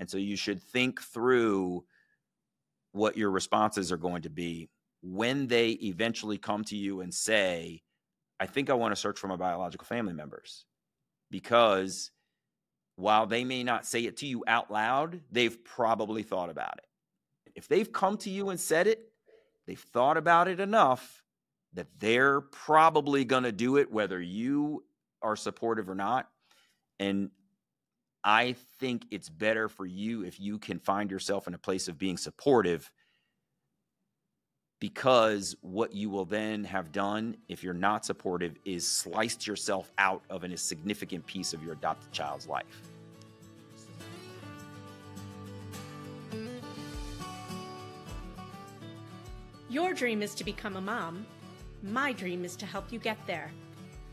And so you should think through what your responses are going to be when they eventually come to you and say, I think I want to search for my biological family members. Because while they may not say it to you out loud, they've probably thought about it. If they've come to you and said it, they've thought about it enough that they're probably going to do it, whether you are supportive or not. And I think it's better for you if you can find yourself in a place of being supportive because what you will then have done if you're not supportive is sliced yourself out of a significant piece of your adopted child's life. Your dream is to become a mom. My dream is to help you get there.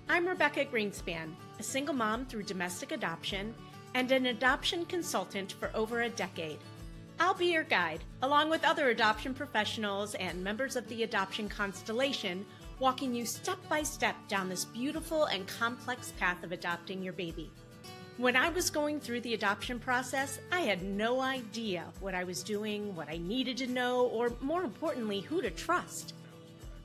I'm Rebecca Greenspan, a single mom through domestic adoption and an adoption consultant for over a decade. I'll be your guide, along with other adoption professionals and members of the adoption constellation, walking you step by step down this beautiful and complex path of adopting your baby. When I was going through the adoption process, I had no idea what I was doing, what I needed to know, or more importantly, who to trust.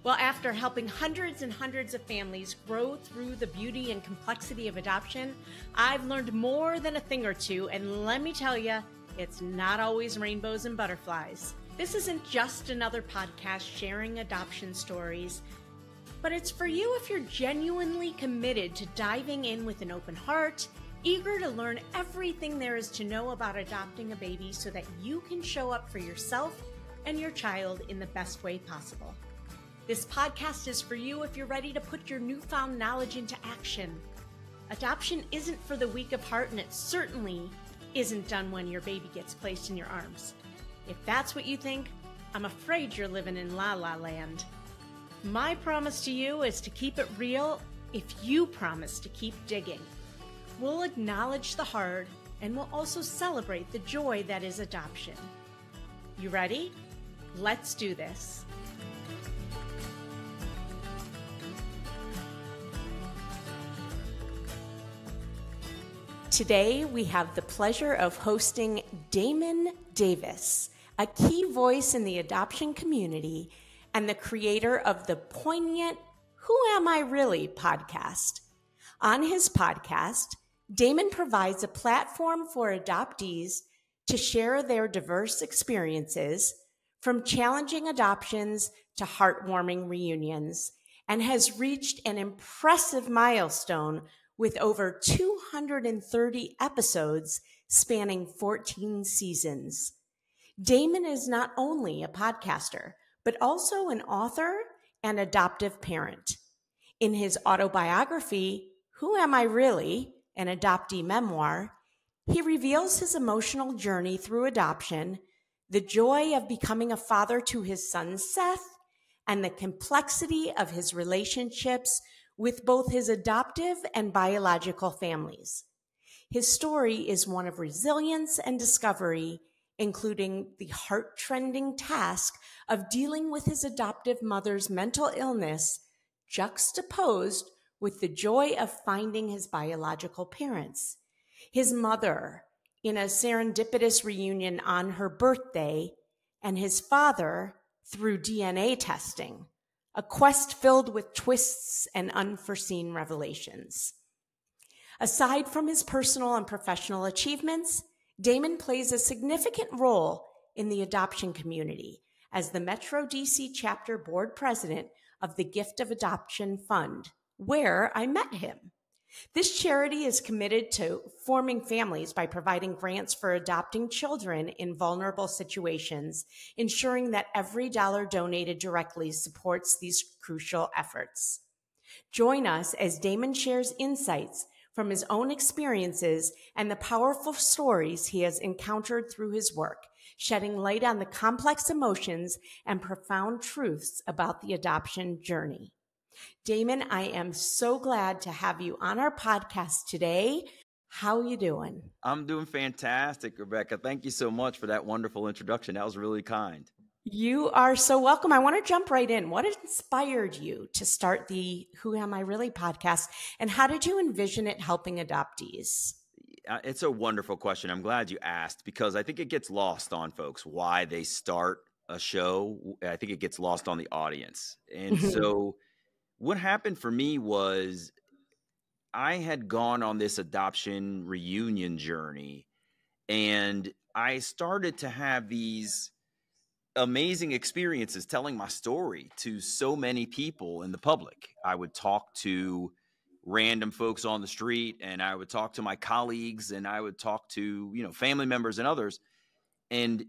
Well, after helping hundreds and hundreds of families grow through the beauty and complexity of adoption, I've learned more than a thing or two, and let me tell you, it's not always rainbows and butterflies. This isn't just another podcast sharing adoption stories, but it's for you if you're genuinely committed to diving in with an open heart, eager to learn everything there is to know about adopting a baby so that you can show up for yourself and your child in the best way possible. This podcast is for you if you're ready to put your newfound knowledge into action. Adoption isn't for the weak of heart, and it certainly isn't done when your baby gets placed in your arms. If that's what you think, I'm afraid you're living in la la land. My promise to you is to keep it real if you promise to keep digging. We'll acknowledge the hard and we'll also celebrate the joy that is adoption. You ready? Let's do this. Today, we have the pleasure of hosting Damon Davis, a key voice in the adoption community and the creator of the poignant Who Am I Really podcast. On his podcast, Damon provides a platform for adoptees to share their diverse experiences from challenging adoptions to heartwarming reunions and has reached an impressive milestone with over 230 episodes spanning 14 seasons. Damon is not only a podcaster, but also an author and adoptive parent. In his autobiography, Who Am I Really? An adoptee memoir, he reveals his emotional journey through adoption, the joy of becoming a father to his son Seth, and the complexity of his relationships with both his adoptive and biological families. His story is one of resilience and discovery, including the heart trending task of dealing with his adoptive mother's mental illness, juxtaposed with the joy of finding his biological parents. His mother, in a serendipitous reunion on her birthday, and his father through DNA testing a quest filled with twists and unforeseen revelations. Aside from his personal and professional achievements, Damon plays a significant role in the adoption community as the Metro DC chapter board president of the Gift of Adoption Fund, where I met him. This charity is committed to forming families by providing grants for adopting children in vulnerable situations, ensuring that every dollar donated directly supports these crucial efforts. Join us as Damon shares insights from his own experiences and the powerful stories he has encountered through his work, shedding light on the complex emotions and profound truths about the adoption journey. Damon, I am so glad to have you on our podcast today. How are you doing? I'm doing fantastic, Rebecca. Thank you so much for that wonderful introduction. That was really kind. You are so welcome. I want to jump right in. What inspired you to start the Who Am I Really podcast? And how did you envision it helping adoptees? uh, it's a wonderful question. I'm glad you asked because I think it gets lost on folks why they start a show. I think it gets lost on the audience. And so what happened for me was I had gone on this adoption reunion journey and I started to have these amazing experiences telling my story to so many people in the public. I would talk to random folks on the street and I would talk to my colleagues and I would talk to, you know, family members and others. And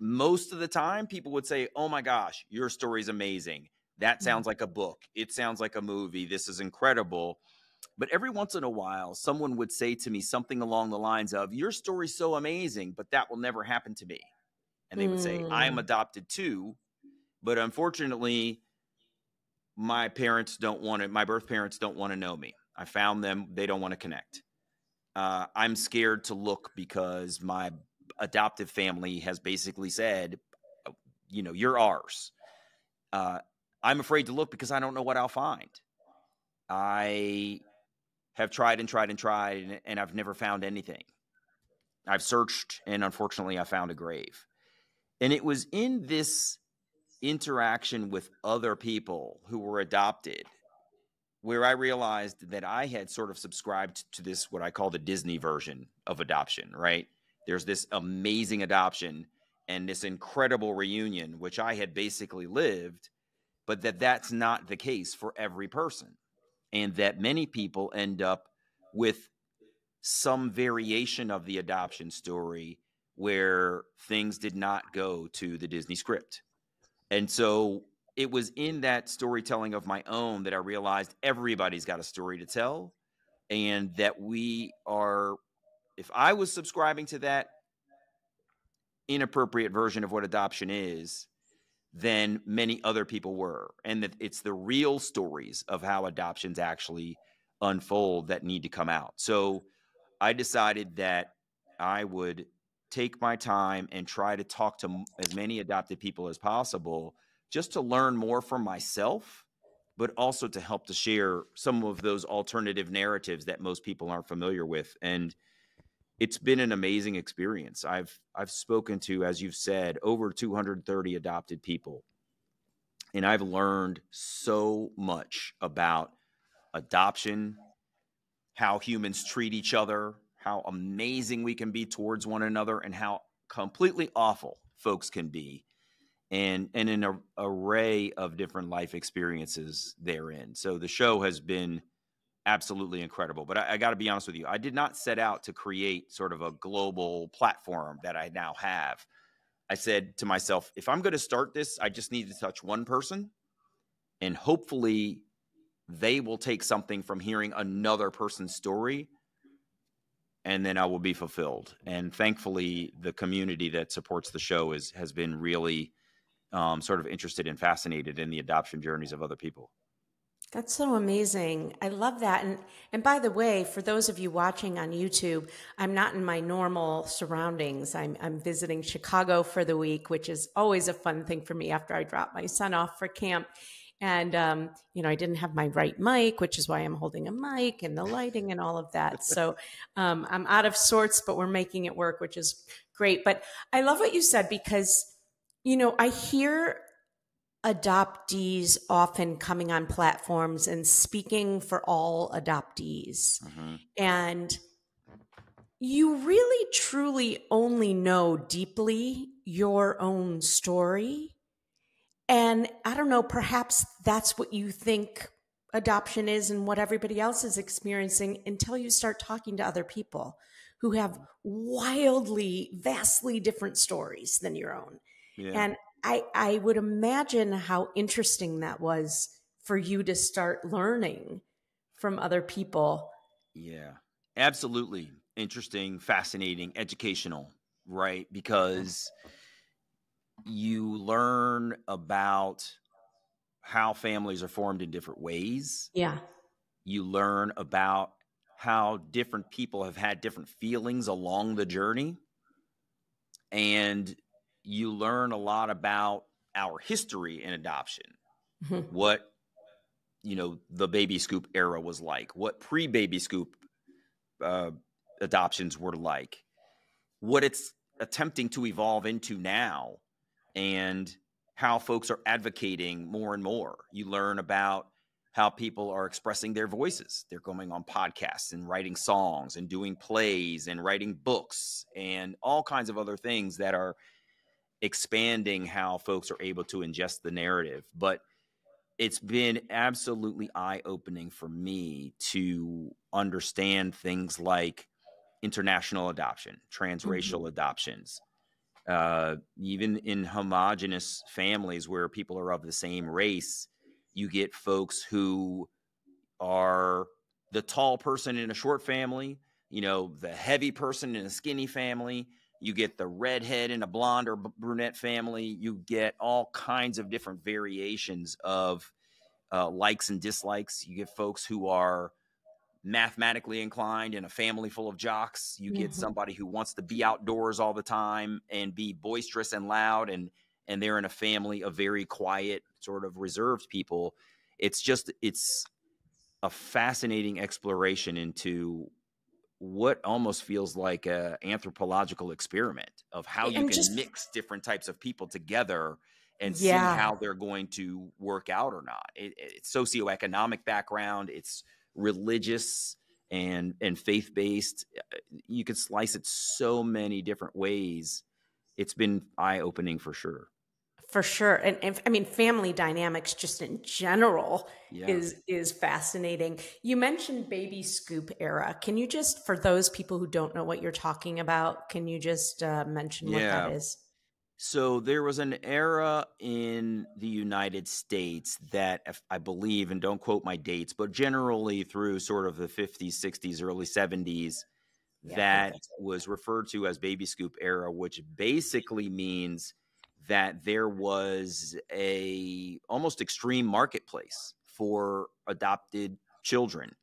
most of the time people would say, "Oh my gosh, your story is amazing. That mm-hmm. sounds like a book. It sounds like a movie. This is incredible." But every once in a while, someone would say to me something along the lines of, Your story's so amazing, but that will never happen to me. And they would mm. say, I am adopted too. But unfortunately, my parents don't want to, my birth parents don't want to know me. I found them, they don't want to connect. Uh, I'm scared to look because my adoptive family has basically said, oh, you know, you're ours. Uh, I'm afraid to look because I don't know what I'll find. I have tried and tried and tried, and, and I've never found anything. I've searched, and unfortunately, I found a grave. And it was in this interaction with other people who were adopted where I realized that I had sort of subscribed to this, what I call the Disney version of adoption, right? There's this amazing adoption and this incredible reunion, which I had basically lived, but that that's not the case for every person and that many people end up with some variation of the adoption story where things did not go to the Disney script. And so it was in that storytelling of my own that I realized everybody's got a story to tell and that we are if I was subscribing to that inappropriate version of what adoption is, than many other people were. And that it's the real stories of how adoptions actually unfold that need to come out. So I decided that I would take my time and try to talk to as many adopted people as possible just to learn more from myself but also to help to share some of those alternative narratives that most people aren't familiar with and it's been an amazing experience. I've I've spoken to, as you've said, over 230 adopted people, and I've learned so much about adoption, how humans treat each other, how amazing we can be towards one another, and how completely awful folks can be, and and an array of different life experiences therein. So the show has been absolutely incredible. But I, I got to be honest with you, I did not set out to create sort of a global platform that I now have. I said to myself, if I'm going to start this, I just need to touch one person, and hopefully they will take something from hearing another person's story and then I will be fulfilled. And thankfully, the community that supports the show is has been really um, sort of interested and fascinated in the adoption journeys of other people. That's so amazing. I love that. And and by the way, for those of you watching on YouTube, I'm not in my normal surroundings. I'm I'm visiting Chicago for the week, which is always a fun thing for me after I drop my son off for camp. And um, you know, I didn't have my right mic, which is why I'm holding a mic and the lighting and all of that. So um, I'm out of sorts, but we're making it work, which is great. But I love what you said because you know, I hear adoptees often coming on platforms and speaking for all adoptees. Mm-hmm. And you really truly only know deeply your own story. And I don't know, perhaps that's what you think adoption is and what everybody else is experiencing until you start talking to other people who have wildly, vastly different stories than your own. Yeah. And I, I would imagine how interesting that was for you to start learning from other people. Yeah, absolutely. Interesting, fascinating, educational, right? Because you learn about how families are formed in different ways. Yeah. You learn about how different people have had different feelings along the journey. And you learn a lot about our history in adoption, mm-hmm. what you know the baby scoop era was like, what pre baby scoop uh, adoptions were like, what it's attempting to evolve into now, and how folks are advocating more and more. You learn about how people are expressing their voices. They're going on podcasts and writing songs and doing plays and writing books and all kinds of other things that are expanding how folks are able to ingest the narrative. But it's been absolutely eye opening for me to understand things like international adoption, transracial mm-hmm. adoptions, uh, even in homogenous families where people are of the same race, you get folks who are the tall person in a short family, you know, the heavy person in a skinny family. You get the redhead in a blonde or brunette family. You get all kinds of different variations of uh, likes and dislikes. You get folks who are mathematically inclined in a family full of jocks. You get mm-hmm. somebody who wants to be outdoors all the time and be boisterous and loud and and they're in a family of very quiet sort of reserved people. It's just it's a fascinating exploration into what almost feels like a anthropological experiment of how you can just, mix different types of people together and yeah. see how they're going to work out or not. It, it's socioeconomic background, it's religious and and faith based. Uh, you could slice it so many different ways. It's been eye opening for sure. For sure, and, and, I mean, family dynamics just in general yeah. is is fascinating. You mentioned baby scoop era. Can you just, for those people who don't know what you're talking about, can you just uh, mention yeah. what that is? So there was an era in the United States that I believe, and don't quote my dates, but generally through sort of the 50s, 60s, early 70s, yeah, that was referred to as baby scoop era, which basically means that there was a almost extreme marketplace for adopted children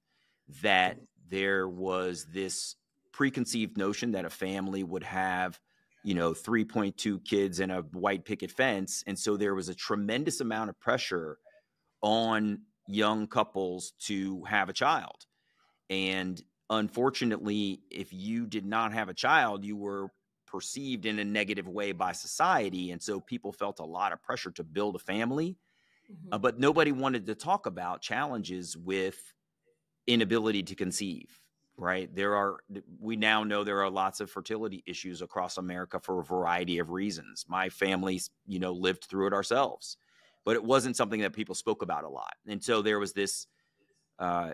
that mm. there was this preconceived notion that a family would have you know 3.2 kids and a white picket fence and so there was a tremendous amount of pressure on young couples to have a child and unfortunately if you did not have a child you were perceived in a negative way by society and so people felt a lot of pressure to build a family mm-hmm. uh, but nobody wanted to talk about challenges with inability to conceive right? There are, we now know there are lots of fertility issues across America for a variety of reasons. My family, you know, lived through it ourselves, but it wasn't something that people spoke about a lot. And so there was this uh,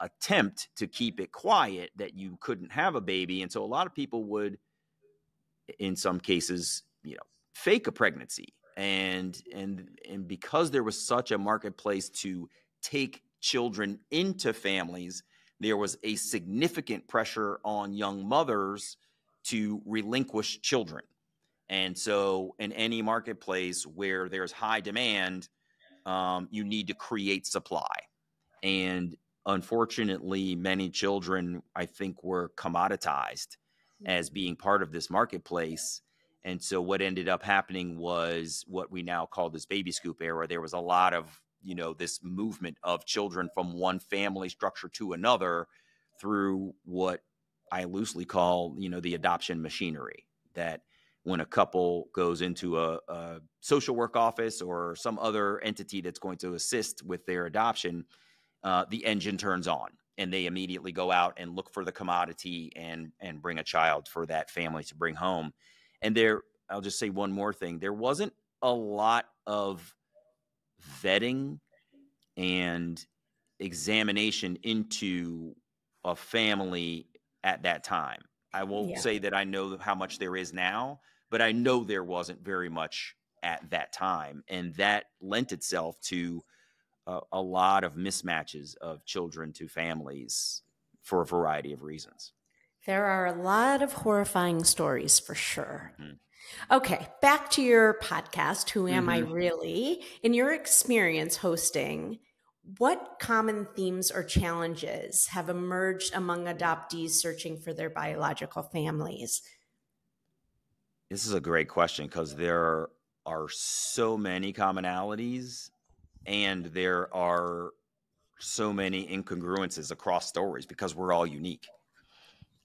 attempt to keep it quiet that you couldn't have a baby. And so a lot of people would, in some cases, you know, fake a pregnancy. And, and, and because there was such a marketplace to take children into families, there was a significant pressure on young mothers to relinquish children. And so, in any marketplace where there's high demand, um, you need to create supply. And unfortunately, many children, I think, were commoditized as being part of this marketplace. And so, what ended up happening was what we now call this baby scoop era. There was a lot of you know this movement of children from one family structure to another through what I loosely call you know the adoption machinery that when a couple goes into a, a, social work office or some other entity that's going to assist with their adoption, uh, the engine turns on and they immediately go out and look for the commodity and and bring a child for that family to bring home. And there, I'll just say one more thing: there wasn't a lot of vetting and examination into a family at that time. I won't yeah. say that I know how much there is now, but I know there wasn't very much at that time. And that lent itself to uh, a lot of mismatches of children to families for a variety of reasons. There are a lot of horrifying stories for sure. Mm-hmm. Okay, back to your podcast, Who Am mm-hmm. I Really? In your experience hosting, what common themes or challenges have emerged among adoptees searching for their biological families? This is a great question because there are so many commonalities and there are so many incongruences across stories because we're all unique.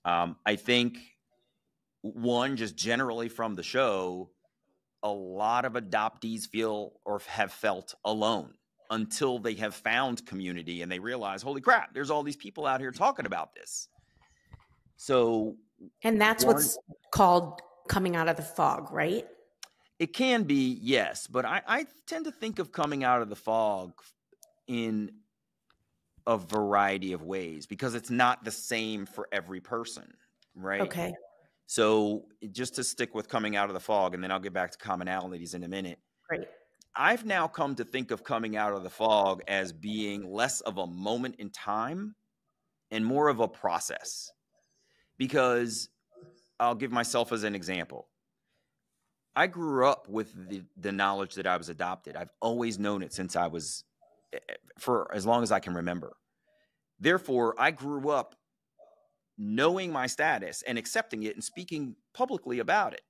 Um, I think one, just generally from the show, a lot of adoptees feel or have felt alone until they have found community and they realize, holy crap, there's all these people out here talking about this. So, and that's one, what's called coming out of the fog, right? It can be, yes, but I, I tend to think of coming out of the fog in a variety of ways because it's not the same for every person, right? Okay. So just to stick with coming out of the fog, and then I'll get back to commonalities in a minute. Great. I've now come to think of coming out of the fog as being less of a moment in time and more of a process. Because I'll give myself as an example. I grew up with the, the knowledge that I was adopted. I've always known it since I was, eh, eh, for as long as I can remember. Therefore, I grew up knowing my status and accepting it and speaking publicly about it.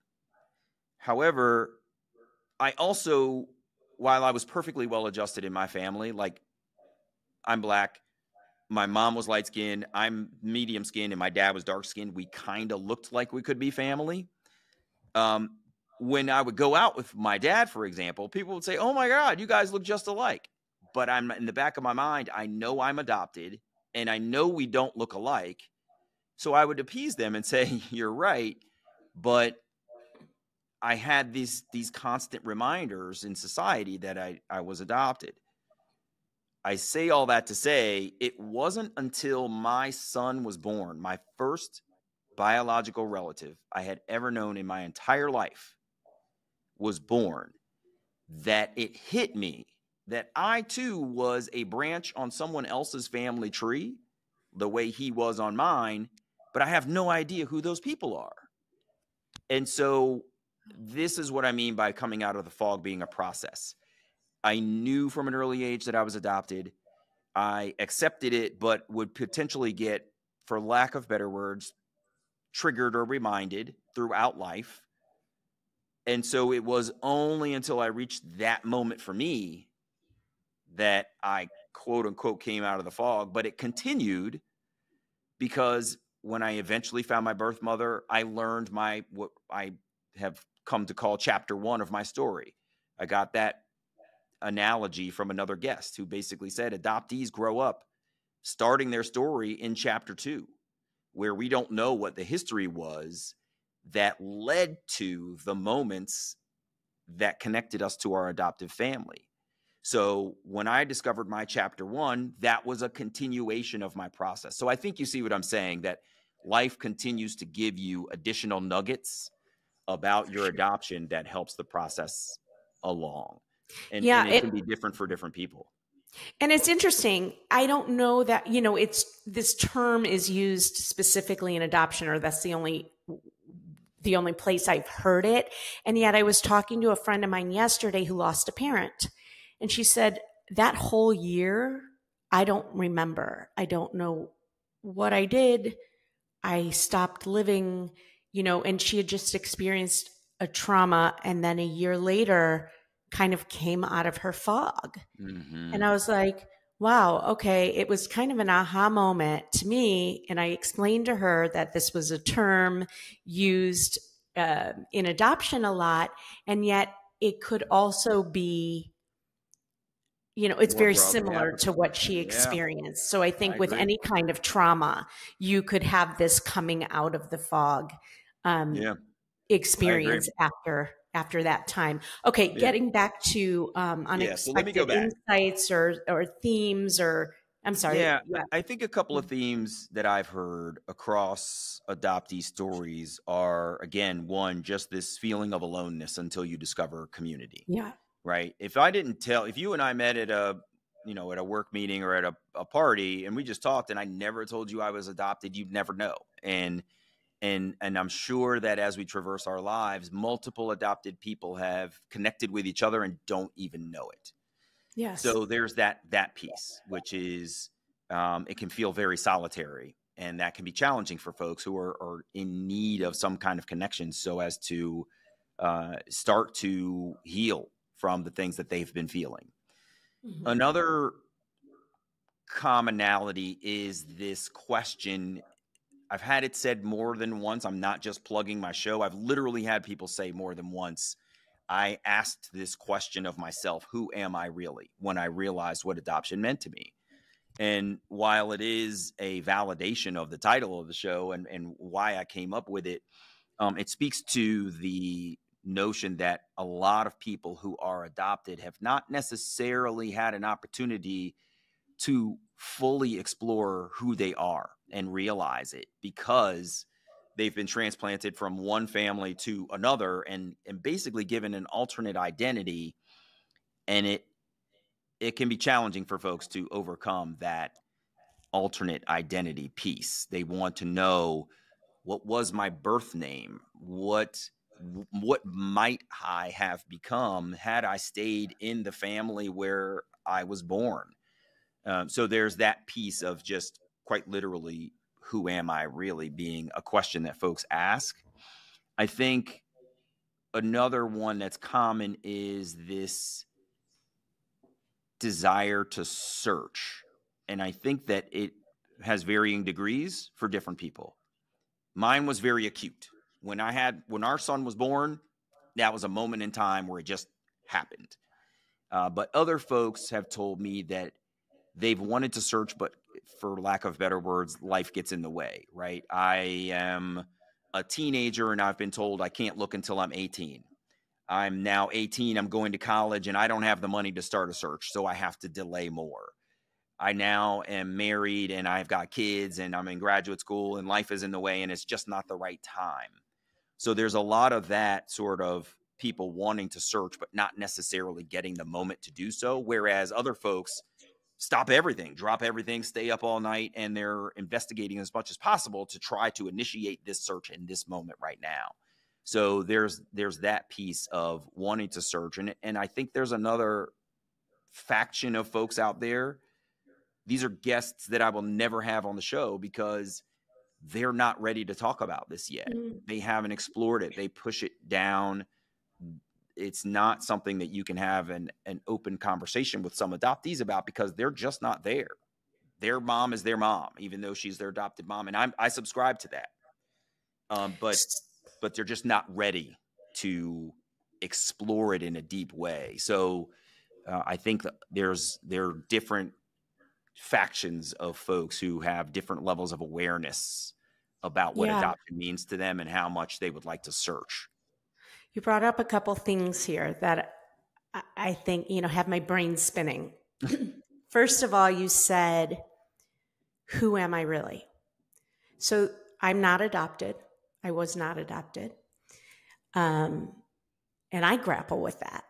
However, I also, while I was perfectly well adjusted in my family, like I'm black, my mom was light skinned, I'm medium skinned, and my dad was dark skinned. We kind of looked like we could be family. Um, when I would go out with my dad, for example, people would say, Oh my God, you guys look just alike. But I'm in the back of my mind, I know I'm adopted and I know we don't look alike. So I would appease them and say, You're right. But I had these these constant reminders in society that I, I was adopted. I say all that to say it wasn't until my son was born, my first biological relative I had ever known in my entire life was born, that it hit me that I too was a branch on someone else's family tree, the way he was on mine, but I have no idea who those people are. And so, this is what I mean by coming out of the fog being a process. I knew from an early age that I was adopted. I accepted it, but would potentially get, for lack of better words, triggered or reminded throughout life. And so it was only until I reached that moment for me that I quote unquote came out of the fog, but it continued because when I eventually found my birth mother, I learned my what I have come to call chapter one of my story. I got that analogy from another guest who basically said adoptees grow up starting their story in chapter two, where we don't know what the history was that led to the moments that connected us to our adoptive family. So when I discovered my chapter one, that was a continuation of my process. So I think you see what I'm saying that life continues to give you additional nuggets about your adoption that helps the process along. And, yeah, and it, it can be different for different people. And it's interesting. I don't know that, you know, it's this term is used specifically in adoption, or that's the only the only place I've heard it. And yet I was talking to a friend of mine yesterday who lost a parent. And she said, that whole year, I don't remember. I don't know what I did. I stopped living, you know, and she had just experienced a trauma. And then a year later, kind of came out of her fog. Mm-hmm. And I was like, wow, okay. It was kind of an aha moment to me. And I explained to her that this was a term used uh, in adoption a lot. And yet it could also be you know it's very similar to what she experienced yeah. so i think I with agree. any kind of trauma you could have this coming out of the fog um, yeah. experience after after that time okay yeah. getting back to um, unexpected so insights or or themes or i'm sorry yeah, i think a couple of mm-hmm. themes that i've heard across adoptee stories are again one just this feeling of aloneness until you discover community yeah right? If I didn't tell, if you and I met at a, you know, at a work meeting or at a, a party and we just talked and I never told you I was adopted, you'd never know. And, and, and I'm sure that as we traverse our lives, multiple adopted people have connected with each other and don't even know it. Yes. So there's that, that piece, which is, um, it can feel very solitary and that can be challenging for folks who are, are in need of some kind of connection so as to uh, start to heal from the things that they've been feeling. Mm-hmm. Another commonality is this question I've had it said more than once. I'm not just plugging my show. I've literally had people say more than once. I asked this question of myself, who am I really? When I realized what adoption meant to me. And while it is a validation of the title of the show and, and why I came up with it, um, it speaks to the notion that a lot of people who are adopted have not necessarily had an opportunity to fully explore who they are and realize it because they've been transplanted from one family to another and and basically given an alternate identity. And it it can be challenging for folks to overcome that alternate identity piece. They want to know what was my birth name? What what might i have become had i stayed in the family where i was born um, so there's that piece of just quite literally who am I really being a question that folks ask. I think another one that's common is this desire to search. And I think that it has varying degrees for different people. Mine was very acute. When I had when our son was born, that was a moment in time where it just happened. Uh, but other folks have told me that they've wanted to search, but for lack of better words, life gets in the way, right? I am a teenager and I've been told I can't look until I'm 18. I'm now 18, I'm going to college, and I don't have the money to start a search, so I have to delay more. I now am married and I've got kids and I'm in graduate school and life is in the way and it's just not the right time. So there's a lot of that sort of people wanting to search, but not necessarily getting the moment to do so. Whereas other folks, stop everything, drop everything, stay up all night, and they're investigating as much as possible to try to initiate this search in this moment right now. So there's there's that piece of wanting to search, and and I think there's another faction of folks out there. These are guests that I will never have on the show because they're not ready to talk about this yet. Mm-hmm. They haven't explored it. They push it down it's not something that you can have an, an open conversation with some adoptees about because they're just not there. Their mom is their mom, even though she's their adopted mom. And I'm, I subscribe to that. Um, but, but they're just not ready to explore it in a deep way. So uh, I think there's, there are different factions of folks who have different levels of awareness about what yeah. adoption means to them and how much they would like to search. You brought up a couple things here that I think, you know, have my brain spinning. First of all, you said, Who am I really? So I'm not adopted. I was not adopted. Um, and I grapple with that.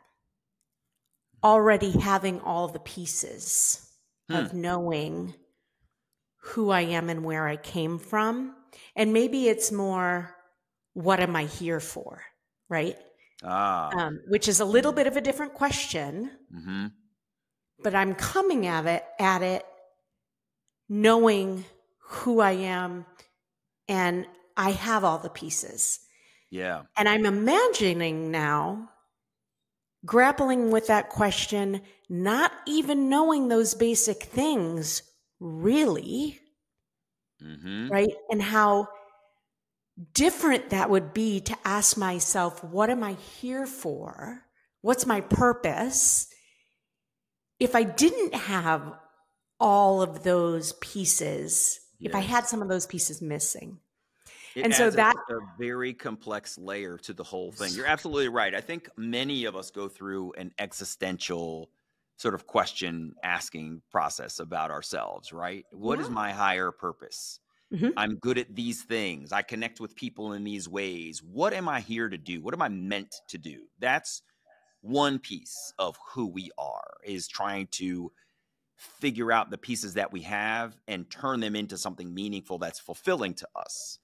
Already having all the pieces hmm. of knowing who I am and where I came from. And maybe it's more, what am I here for? Right? Ah. Um, which is a little bit of a different question. Mm-hmm. But I'm coming at it at it knowing who I am and I have all the pieces. Yeah. And I'm imagining now grappling with that question, not even knowing those basic things really. Mm-hmm. Right. And how different that would be to ask myself, what am I here for? What's my purpose? If I didn't have all of those pieces, yes. if I had some of those pieces missing. It and so that a, a very complex layer to the whole thing. You're absolutely right. I think many of us go through an existential sort of question asking process about ourselves, right? What yeah. is my higher purpose? Mm-hmm. I'm good at these things. I connect with people in these ways. What am I here to do? What am I meant to do? That's one piece of who we are is trying to figure out the pieces that we have and turn them into something meaningful that's fulfilling to us.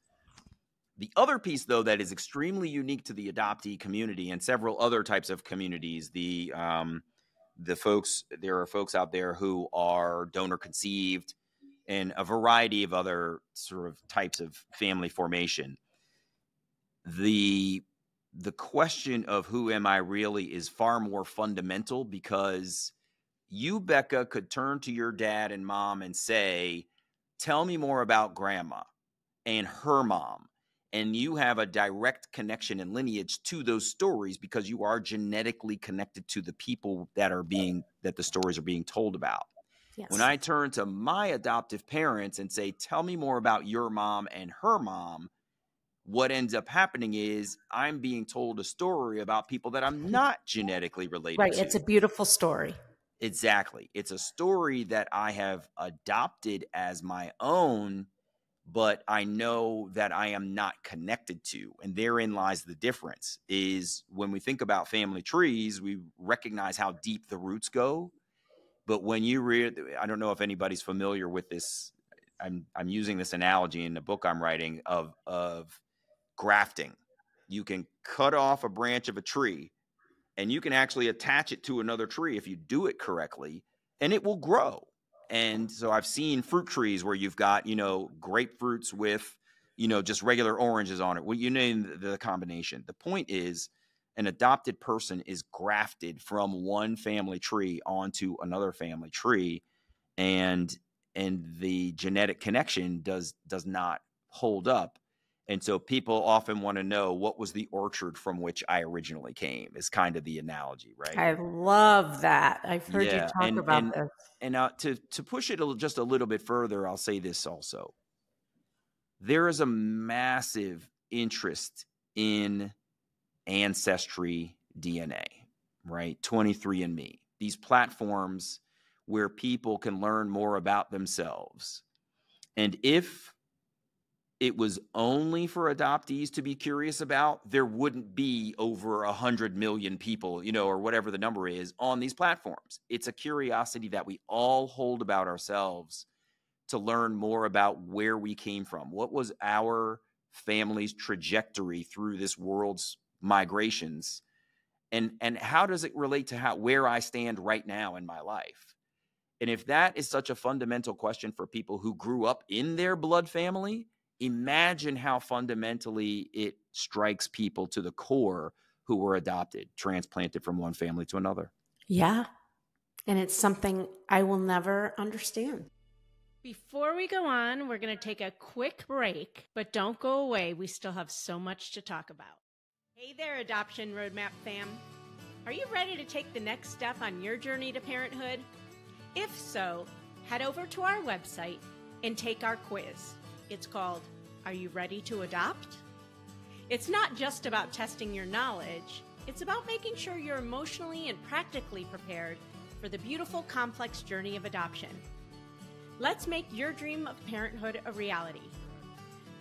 The other piece, though, that is extremely unique to the adoptee community and several other types of communities, the um, the folks, there are folks out there who are donor conceived, and a variety of other sort of types of family formation. The the question of who am I really is far more fundamental because you, Becca, could turn to your dad and mom and say, Tell me more about grandma. and her mom. And you have a direct connection and lineage to those stories because you are genetically connected to the people that are being that the stories are being told about. Yes. When I turn to my adoptive parents and say, Tell me more about your mom and her mom, what ends up happening is I'm being told a story about people that I'm not genetically related right. to. Right. It's a beautiful story. Exactly. It's a story that I have adopted as my own, but I know that I am not connected to. And therein lies the difference is when we think about family trees, we recognize how deep the roots go. But when you read, I don't know if anybody's familiar with this. I'm I'm using this analogy in the book I'm writing of of grafting. You can cut off a branch of a tree and you can actually attach it to another tree if you do it correctly and it will grow. And so I've seen fruit trees where you've got, you know, grapefruits with, you know, just regular oranges on it. Well, you name the combination. The point is an adopted person is grafted from one family tree onto another family tree and and the genetic connection does does not hold up and so people often want to know what was the orchard from which I originally came is kind of the analogy, right? I love that. I've heard yeah. you talk and, about and, this. And uh, to to push it a, just a little bit further, I'll say this also. There is a massive interest in ancestry DNA, right? 23andMe. These platforms where people can learn more about themselves. And if it was only for adoptees to be curious about, there wouldn't be over a hundred million people, you know, or whatever the number is on these platforms. It's a curiosity that we all hold about ourselves to learn more about where we came from. What was our family's trajectory through this world's migrations? And and how does it relate to how where I stand right now in my life? And if that is such a fundamental question for people who grew up in their blood family, imagine how fundamentally it strikes people to the core who were adopted, transplanted from one family to another. Yeah. And it's something I will never understand. Before we go on, we're going to take a quick break, but don't go away. We still have so much to talk about. Hey there, Adoption Roadmap fam. Are you ready to take the next step on your journey to parenthood? If so, head over to our website and take our quiz. It's called Are You Ready to Adopt? It's not just about testing your knowledge, it's about making sure you're emotionally and practically prepared for the beautiful, complex journey of adoption. Let's make your dream of parenthood a reality.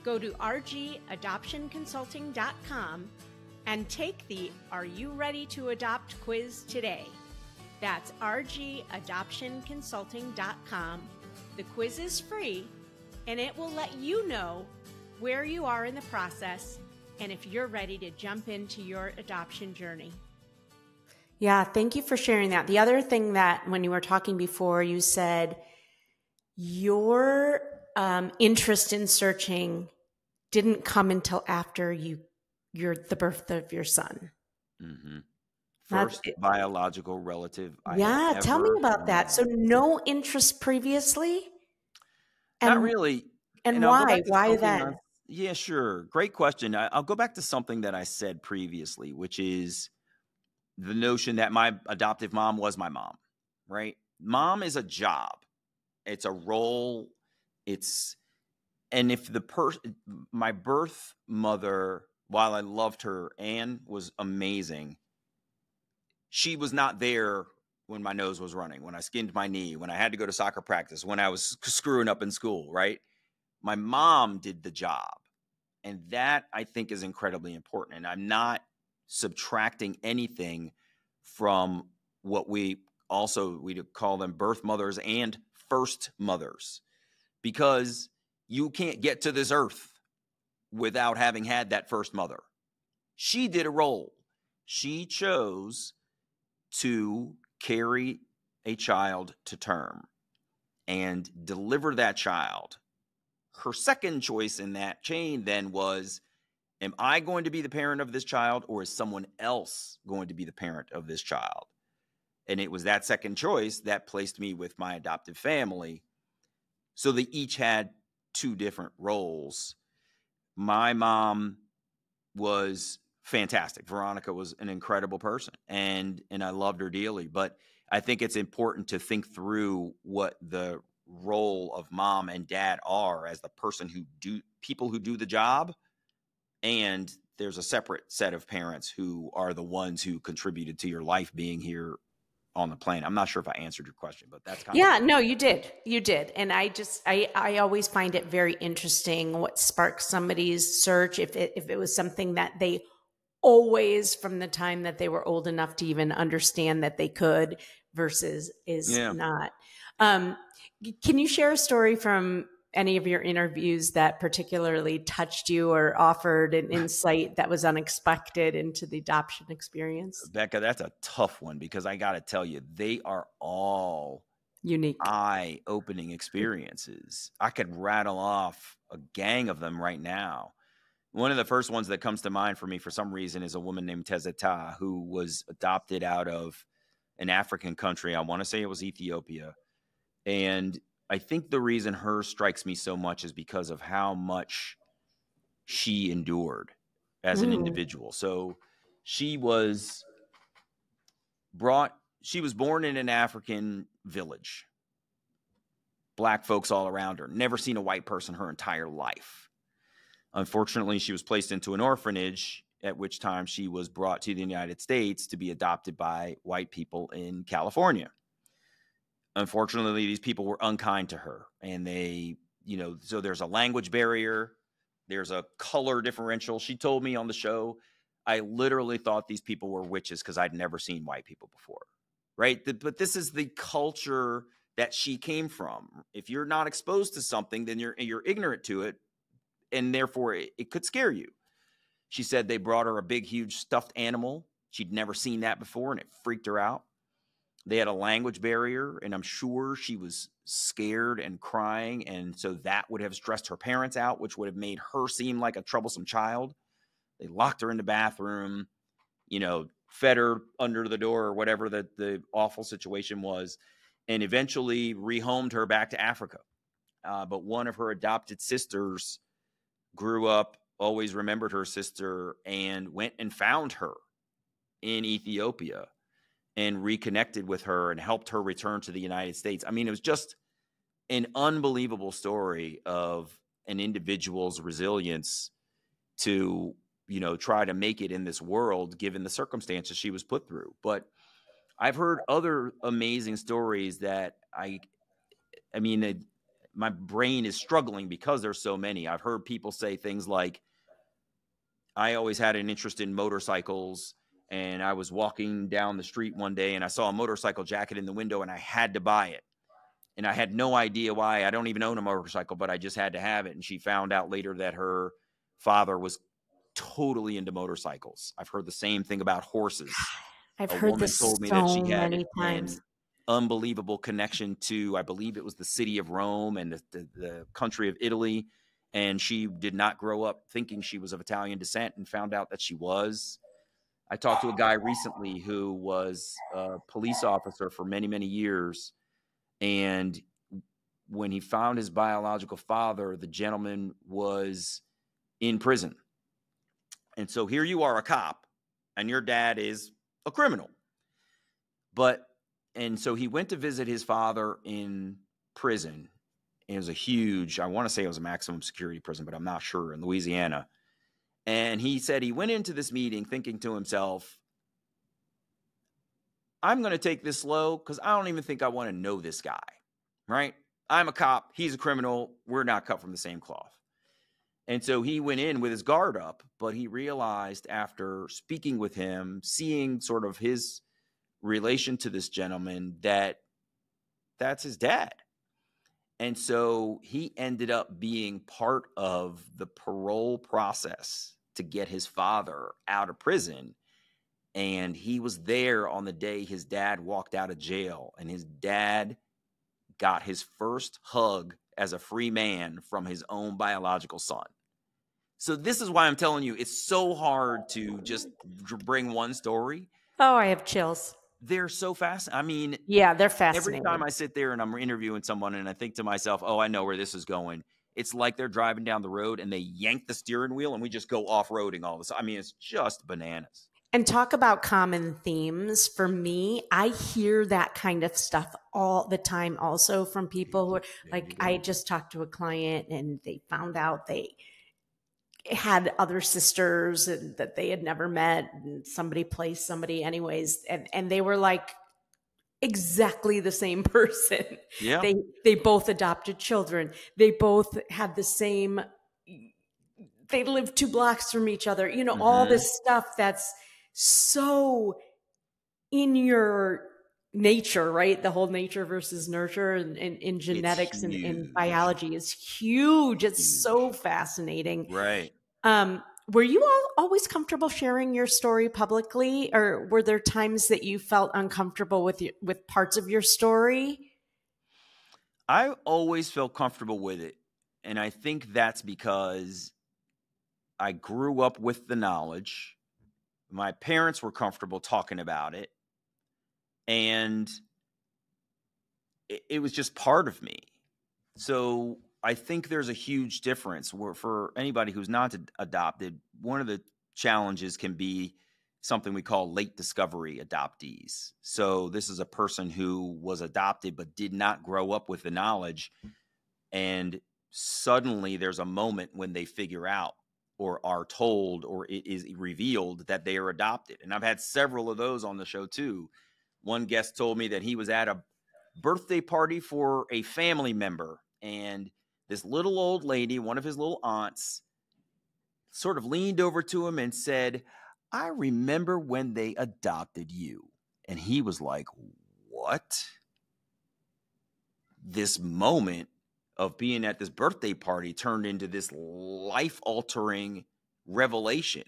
Go to rgadoptionconsulting.com and take the Are You Ready to Adopt quiz today. That's rgadoptionconsulting.com. The quiz is free and it will let you know where you are in the process and if you're ready to jump into your adoption journey. Yeah, thank you for sharing that. The other thing that when you were talking before, you said your um, interest in searching didn't come until after you your the birth of your son. Mm-hmm. First That's, biological relative. I yeah, tell me about that. So no interest previously. And, Not really. And, and why? Why then? yeah, sure. Great question. I, I'll go back to something that I said previously, which is the notion that my adoptive mom was my mom, right? Mom is a job, it's a role, it's, and if the person, my birth mother, while I loved her, Anne was amazing, she was not there when my nose was running, when I skinned my knee, when I had to go to soccer practice, when I was screwing up in school, right? My mom did the job. And that I think is incredibly important. And I'm not subtracting anything from what we also we call them birth mothers and first mothers because you can't get to this earth without having had that first mother. She did a role. She chose to carry a child to term and deliver that child. Her second choice in that chain then was Am I going to be the parent of this child or is someone else going to be the parent of this child? And it was that second choice that placed me with my adoptive family. So they each had two different roles. My mom was fantastic. Veronica was an incredible person and and I loved her dearly, but I think it's important to think through what the role of mom and dad are as the person who do people who do the job and there's a separate set of parents who are the ones who contributed to your life being here on the plane. I'm not sure if I answered your question, but that's kind of yeah, of no, you did, you did, and I just I I always find it very interesting what sparks somebody's search if it if it was something that they always from the time that they were old enough to even understand that they could versus is Yeah. not. Um, can you share a story from any of your interviews that particularly touched you or offered an insight that was unexpected into the adoption experience? Becca, that's a tough one because I got to tell you, they are all Unique. eye opening experiences. I could rattle off a gang of them right now. One of the first ones that comes to mind for me for some reason is a woman named Tezeta who was adopted out of an African country. I want to say it was Ethiopia. And I think the reason her strikes me so much is because of how much she endured as an Mm. individual. So she was brought, she was born in an African village black folks all around her, never seen a white person her entire life. Unfortunately, she was placed into an orphanage, at which time she was brought to the United States to be adopted by white people in California. Unfortunately, these people were unkind to her, and they, you know, so there's a language barrier, there's a color differential. She told me on the show, I literally thought these people were witches because I'd never seen white people before. Right. The- but this is the culture that she came from. If you're not exposed to something, then you're you're ignorant to it, and therefore it, it could scare you. She said they brought her a big, huge stuffed animal. She'd never seen that before, and it freaked her out. They had a language barrier, and I'm sure she was scared and crying, and so that would have stressed her parents out, which would have made her seem like a troublesome child. They locked her in the bathroom, you know, fed her under the door or whatever the, the awful situation was, and eventually rehomed her back to Africa. Uh, but one of her adopted sisters grew up, always remembered her sister, and went and found her in Ethiopia and reconnected with her and helped her return to the United States. I mean, it was just an unbelievable story of an individual's resilience to you know try to make it in this world given the circumstances she was put through. But i've heard other amazing stories that i i mean it, my brain is struggling because there's so many. I've heard people say things like i always had an interest in motorcycles and i was walking down the street one day and i saw a motorcycle jacket in the window and i had to buy it. And i had no idea why. I don't even own a motorcycle but i just had to have it. And she found out later that her father was totally into motorcycles. I've heard the same thing about horses. I've a heard woman this told me so that she had many an times. unbelievable connection to i believe it was the city of rome and the, the, the country of italy. And she did not grow up thinking she was of italian descent and found out that she was i talked to a guy recently who was a police officer for many many years and when he found his biological father the gentleman was in prison and so here you are a cop and your dad is a criminal but and so he went to visit his father in prison. It was a huge, I want to say it was a maximum security prison, but I'm not sure in Louisiana. And he said he went into this meeting thinking to himself, I'm going to take this slow because I don't even think I want to know this guy, right? I'm a cop. He's a criminal. We're not cut from the same cloth. And so he went in with his guard up, but he realized after speaking with him, seeing sort of his relation to this gentleman that that's his dad. And so he ended up being part of the parole process to get his father out of prison. And he was there on the day his dad walked out of jail, and his dad got his first hug as a free man from his own biological son. So, this is why I'm telling you, it's so hard to just bring one story. Oh, I have chills. They're so fast. I mean, Yeah, they're fascinating. every time I sit there and I'm interviewing someone and I think to myself, oh, I know where this is going, it's like they're driving down the road and they yank the steering wheel and we just go off roading all this. I mean, it's just bananas. And talk about common themes. For me, I hear that kind of stuff all the time also from people who are like, I just talked to a client and they found out they had other sisters and that they had never met and somebody placed somebody anyways and and they were like exactly the same person yeah they they both adopted children they both had the same they lived two blocks from each other you know mm-hmm. all this stuff that's so in your nature, right? The whole nature versus nurture and in genetics and in biology is huge. It's huge. so fascinating. Right. Um, were you all always comfortable sharing your story publicly or were there times that you felt uncomfortable with with parts of your story? I always felt comfortable with it. And I think that's because I grew up with the knowledge. My parents were comfortable talking about it and it, it was just part of me. So I think there's a huge difference where for anybody who's not adopted, one of the challenges can be something we call late discovery adoptees. So this is a person who was adopted but did not grow up with the knowledge and suddenly there's a moment when they figure out or are told or it is revealed that they are adopted. And I've had several of those on the show too one guest told me that he was at a birthday party for a family member, and this little old lady, one of his little aunts, sort of leaned over to him and said, I remember when they adopted you. And he was like, What? This moment of being at this birthday party turned into this life altering revelation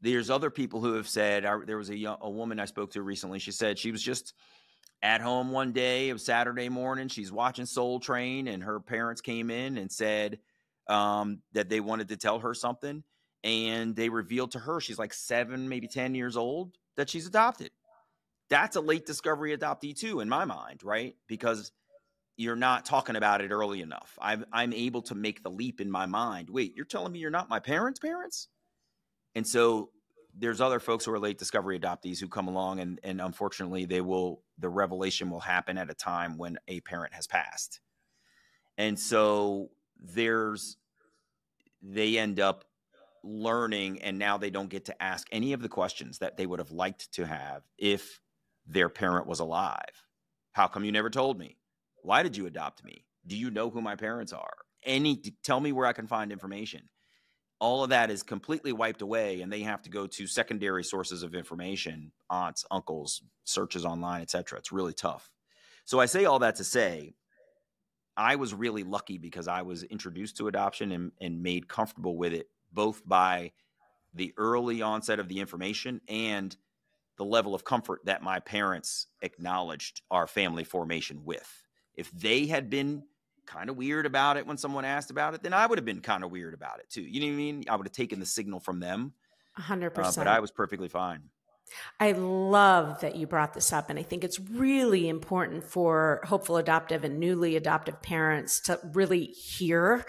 there's other people who have said I, there was a, young, a woman I spoke to recently. She said she was just at home one day. Was Saturday morning. She's watching Soul Train, and her parents came in and said um, that they wanted to tell her something. And they revealed to her she's like seven, maybe 10 years old, that she's adopted. That's a late discovery adoptee, too, in my mind, right? Because you're not talking about it early enough. I'm, I'm able to make the leap in my mind. Wait, you're telling me you're not my parents' parents? And so there's other folks who are late discovery adoptees who come along and and unfortunately they will the revelation will happen at a time when a parent has passed. And so there's they end up learning and now they don't get to ask any of the questions that they would have liked to have if their parent was alive. How come you never told me? Why did you adopt me? Do you know who my parents are? Any tell me where I can find information all of that is completely wiped away and they have to go to secondary sources of information aunts uncles searches online etc it's really tough. So i say all that to say i was really lucky because i was introduced to adoption and, and made comfortable with it both by the early onset of the information and the level of comfort that my parents acknowledged our family formation with. If they had been kind of weird about it when someone asked about it, then I would have been kind of weird about it too. You know what I mean? I would have taken the signal from them. 100%. Uh, but I was perfectly fine. I love that you brought this up. And I think it's really important for hopeful adoptive and newly adoptive parents to really hear.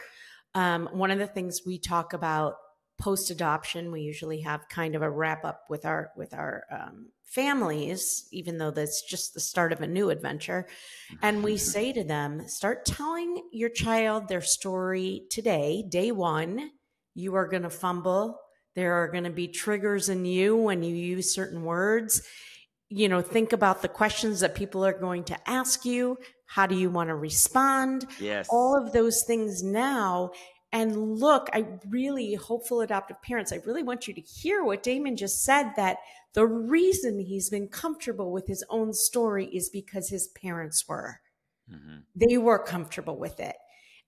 Um, one of the things we talk about post adoption, we usually have kind of a wrap up with our with our um, families, even though that's just the start of a new adventure. And we mm-hmm. say to them, start telling your child their story today, day one. You are going to fumble. There are going to be triggers in you when you use certain words. You know, think about the questions that people are going to ask you. How do you want to respond? Yes. All of those things now. And look, I really, hopeful adoptive parents, I really want you to hear what Damon just said that the reason he's been comfortable with his own story is because his parents were. Mm-hmm. They were comfortable with it,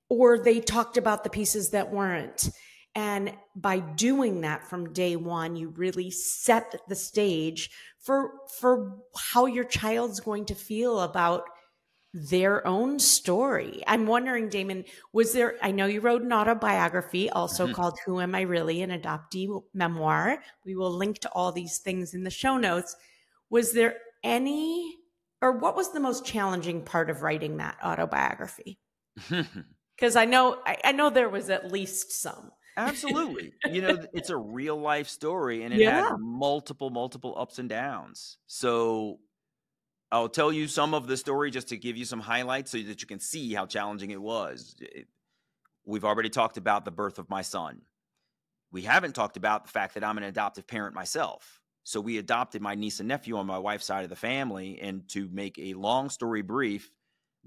or they talked about the pieces that weren't. And by doing that from day one, you really set the stage for for how your child's going to feel about their own story. I'm wondering, Damon, was there, I know you wrote an autobiography also mm-hmm. called Who Am I Really? An adoptee memoir. We will link to all these things in the show notes. Was there any, or what was the most challenging part of writing that autobiography? Because I know I, I know there was at least some. Absolutely. you know, it's a real life story and it yeah. had multiple, multiple ups and downs. So I'll tell you some of the story just to give you some highlights so that you can see how challenging it was. It, we've already talked about the birth of my son. We haven't talked about the fact that I'm an adoptive parent myself. So we adopted my niece and nephew on my wife's side of the family. And to make a long story brief,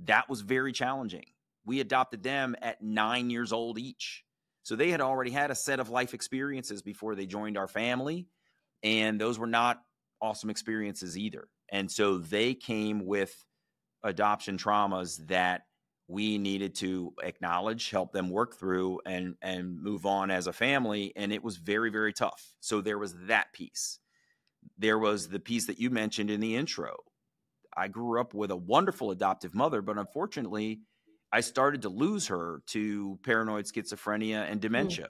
that was very challenging. We adopted them at nine years old each. So they had already had a set of life experiences before they joined our family. And those were not awesome experiences either. And so they came with adoption traumas that we needed to acknowledge, help them work through and and move on as a family and it was very very tough. So there was that piece. There was the piece that you mentioned in the intro. I grew up with a wonderful adoptive mother, but unfortunately, I started to lose her to paranoid schizophrenia and mm. dementia. Mm.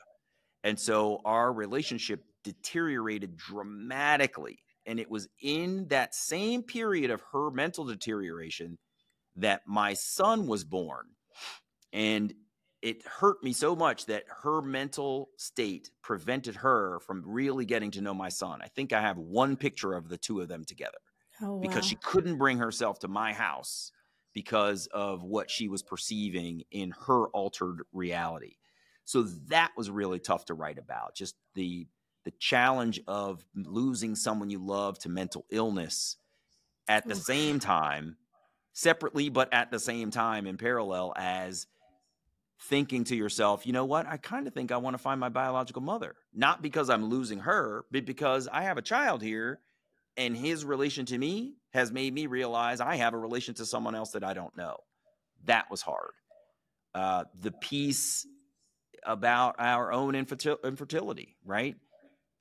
And so our relationship deteriorated dramatically. And it was in that same period of her mental deterioration that my son was born. And it hurt me so much that her mental state prevented her from really getting to know my son. I think I have one picture of the two of them together oh, wow. because she couldn't bring herself to my house because of what she was perceiving in her altered reality. So that was really tough to write about. Just the the challenge of losing someone you love to mental illness at the same time separately, but at the same time in parallel as thinking to yourself, you know what? I kind of think I want to find my biological mother, not because I'm losing her, but because I have a child here and his relation to me has made me realize I have a relation to someone else that I don't know. That was hard. Uh, the piece about our own infertil- infertility, right?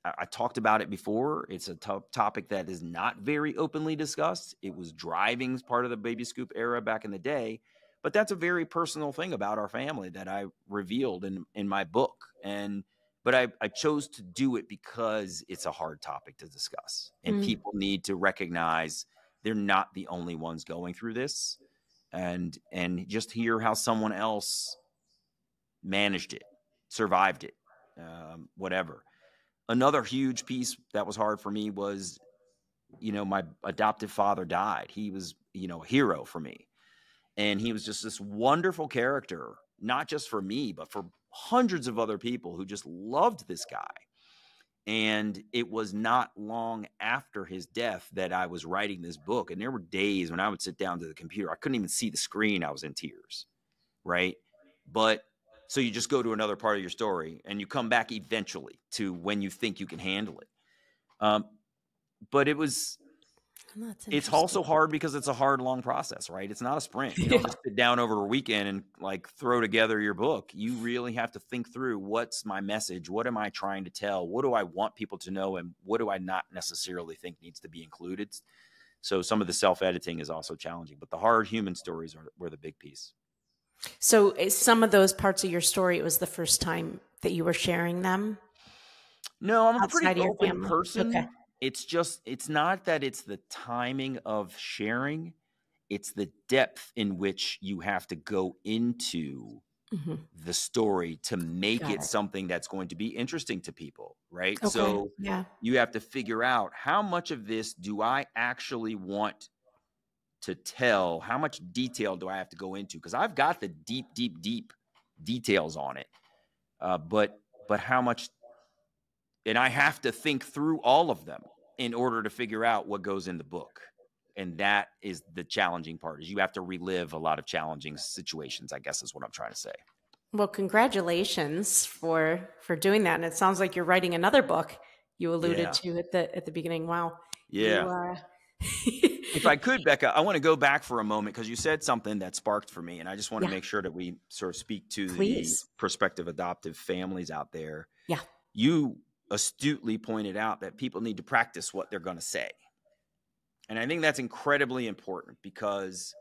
I, talked about it before. It's a t- topic that is not very openly discussed. It was driving part of the baby scoop era back in the day, but that's a very personal thing about our family that I revealed in in my book. And but I, I chose to do it because it's a hard topic to discuss, and mm people need to recognize they're not the only ones going through this, and and just hear how someone else managed it, survived it, um, whatever another huge piece that was hard for me was you know my adoptive father died he was you know a hero for me and he was just this wonderful character not just for me but for hundreds of other people who just loved this guy and it was not long after his death that I was writing this book. And there were days when I would sit down to the computer, I couldn't even see the screen. I was in tears. Right. But so you just go to another part of your story and you come back eventually to when you think you can handle it. Um, but it was, it's also hard because it's a hard, long process, right? It's not a sprint. You don't just sit down over a weekend and like throw together your book. You really have to think through what's my message? What am I trying to tell? What do I want people to know? And what do I not necessarily think needs to be included? So some of the self editing is also challenging, but the hard human stories are, were the big piece. So, some of those parts of your story, it was the first time that you were sharing them. No, I'm a pretty open person. Okay. It's just, it's not that it's the timing of sharing, it's the depth in which you have to go into mm-hmm. the story to make it, it, something that's going to be interesting to people, right? Okay. So, yeah. you have to figure out how much of this do I actually want to tell how much detail do I have to go into because I've got the deep, deep, deep details on it, uh, but but how much, and I have to think through all of them in order to figure out what goes in the book, and that is the challenging part. Is you have to relive a lot of challenging situations. I guess is what I'm trying to say. Well, congratulations for for doing that, and it sounds like you're writing another book. You alluded yeah. to at the at the beginning. Wow. Yeah. You, uh, if I could, Becca, I want to go back for a moment because you said something that sparked for me, and I just want to yeah. make sure that we sort of speak to Please. the prospective adoptive families out there. Yeah. You astutely pointed out that people need to practice what they're going to say. And I think that's incredibly important because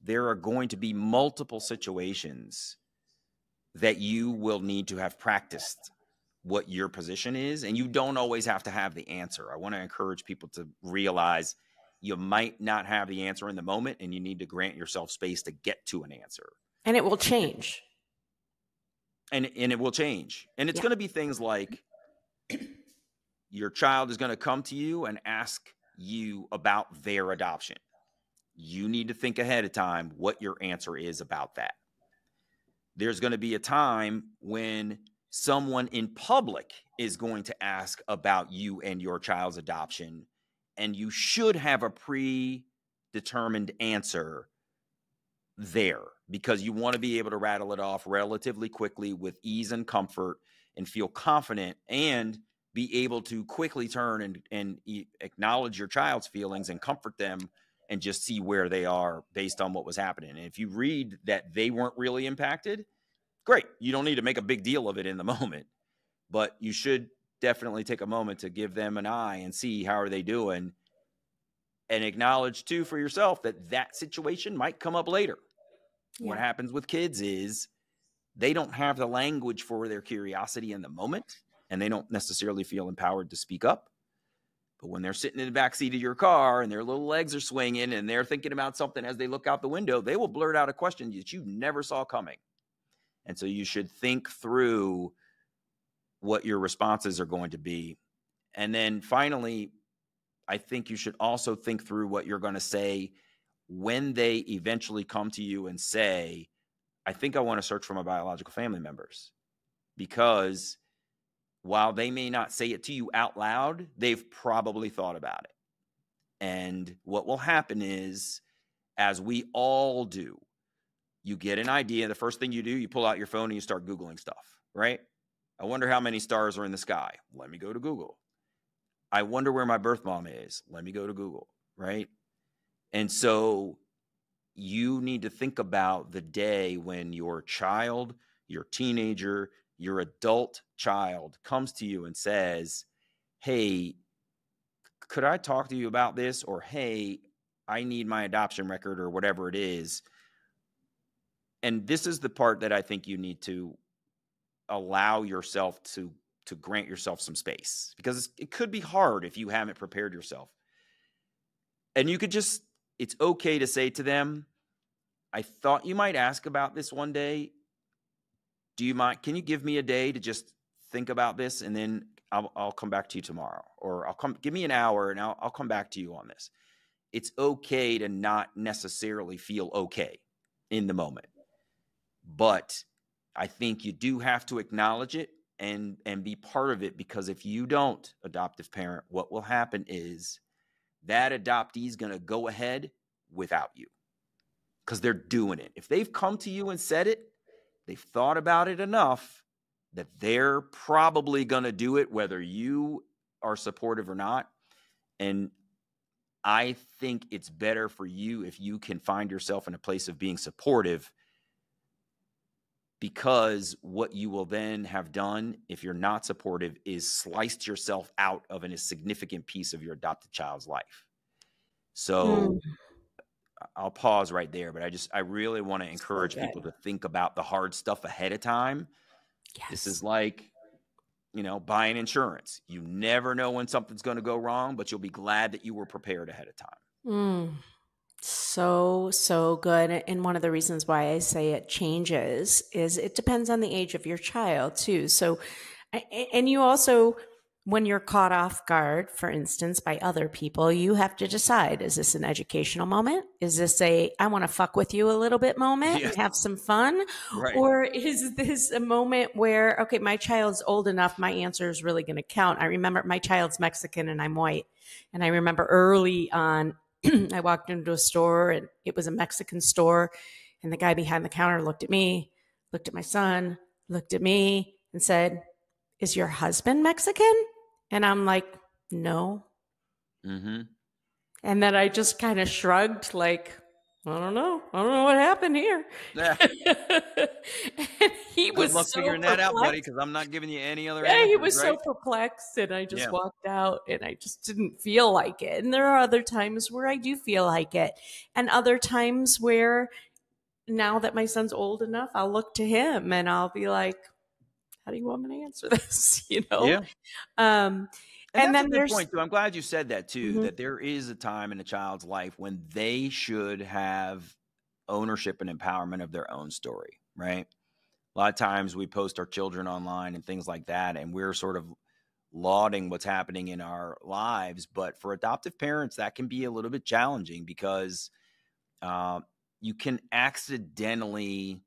there are going to be multiple situations that you will need to have practiced what your position is and you don't always have to have the answer. I want to encourage people to realize you might not have the answer in the moment and you need to grant yourself space to get to an answer. And it will change. and and it will change. And it's yeah. going to be things like your child is going to come to you and ask you about their adoption. You need to think ahead of time what your answer is about that. There's going to be a time when someone in public is going to ask about you and your child's adoption, and you should have a predetermined answer there because you want to be able to rattle it off relatively quickly with ease and comfort and feel confident and be able to quickly turn and, and acknowledge your child's feelings and comfort them and just see where they are based on what was happening. And if you read that they weren't really impacted, great. You don't need to make a big deal of it in the moment, but you should definitely take a moment to give them an eye and see how are they doing and acknowledge too for yourself that that situation might come up later. Yeah. What happens with kids is they don't have the language for their curiosity in the moment and they don't necessarily feel empowered to speak up. But when they're sitting in the back seat of your car and their little legs are swinging and they're thinking about something as they look out the window, they will blurt out a question that you never saw coming. And so you should think through what your responses are going to be. And then finally, I think you should also think through what you're going to say when they eventually come to you and say, I think I want to search for my biological family members. Because while they may not say it to you out loud, they've probably thought about it. And what will happen is, as we all do, you get an idea. The first thing you do, you pull out your phone and you start Googling stuff, right? I wonder how many stars are in the sky. Let me go to Google. I wonder where my birth mom is. Let me go to Google, right? And so you need to think about the day when your child, your teenager, your adult child comes to you and says, Hey, could I talk to you about this? Or, Hey, I need my adoption record or whatever it is. And this is the part that I think you need to allow yourself to to grant yourself some space because it could be hard if you haven't prepared yourself. And you could just it's okay to say to them, I thought you might ask about this one day do you mind? Can you give me a day to just think about this and then I'll, I'll come back to you tomorrow or I'll come, give me an hour and I'll, I'll come back to you on this. It's okay to not necessarily feel okay in the moment. But I think you do have to acknowledge it and and be part of it because if you don't adoptive parent what will happen is that adoptee is going to go ahead without you because they're doing it if they've come to you and said it they've thought about it enough that they're probably going to do it whether you are supportive or not. And I think it's better for you if you can find yourself in a place of being supportive because what you will then have done if you're not supportive is sliced yourself out of a significant piece of your adopted child's life. So mm. I'll pause right there, but I just I really want to encourage so people to think about the hard stuff ahead of time. Yes. This is like you know, buying insurance. You never know when something's going to go wrong, but you'll be glad that you were prepared ahead of time. Mm. So, so good. And one of the reasons why I say it changes is it depends on the age of your child, too. So, and you also when you're caught off guard, for instance, by other people, you have to decide is this an educational moment? Is this a I want to fuck with you a little bit moment yeah. and have some fun? Right. Or is this a moment where, okay, my child's old enough, my answer is really going to count? I remember my child's Mexican and I'm white. And I remember early on, I walked into a store and it was a Mexican store. And the guy behind the counter looked at me, looked at my son, looked at me, and said, Is your husband Mexican? And I'm like, no. Mm-hmm. And then I just kind of shrugged, like, I don't know. I don't know what happened here. Yeah. and he Good was luck so figuring perplexed. that out, buddy, because I'm not giving you any other. Yeah, answers, he was right? so perplexed, and I just yeah. walked out, and I just didn't feel like it. And there are other times where I do feel like it, and other times where now that my son's old enough, I'll look to him and I'll be like, how do you want me to answer this? you know? Yeah. Um, and, and then there's point too. I'm glad you said that too. Mm-hmm. That there is a time in a child's life when they should have ownership and empowerment of their own story, right? A lot of times we post our children online and things like that, and we're sort of lauding what's happening in our lives. But for adoptive parents, that can be a little bit challenging because uh, you can accidentally